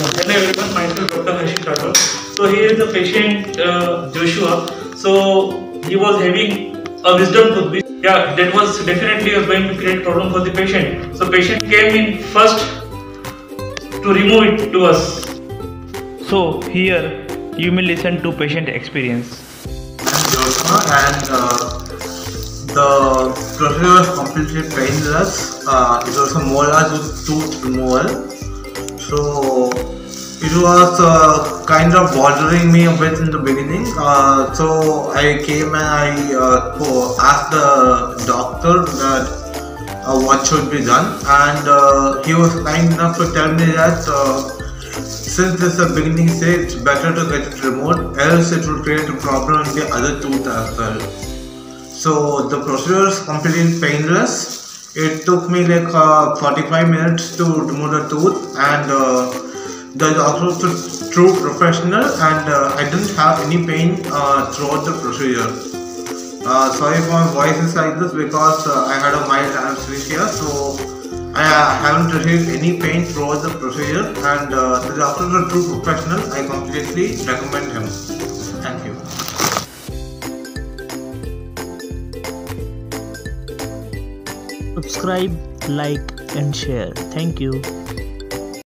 Hello everyone, myself Dr. Harshit Rathore. So here is the patient uh, Joshua. So he was having a wisdom tooth. which- Yeah, that was definitely was going to create problem for the patient. So patient came in first to remove it to us. So here you may listen to patient experience. I'm Joshua and uh, the procedure was completely painless. Uh, it was a molar tooth tooth removal. So it was uh, kind of bothering me a bit in the beginning. Uh, so I came and I uh, asked the doctor that uh, what should be done, and uh, he was kind enough to tell me that. Uh, since it's a beginning stage, it's better to get it removed, else it will create a problem in the other tooth as well. So the procedure is completely painless. It took me like uh, 45 minutes to remove the tooth, and doctor was a true professional, and uh, I didn't have any pain uh, throughout the procedure. Uh, sorry if my voice is like this because uh, I had a mild anesthesia, so I uh, haven't received any pain throughout the procedure. And uh, the doctor is a true professional. I completely recommend him. Thank you. subscribe like and share thank you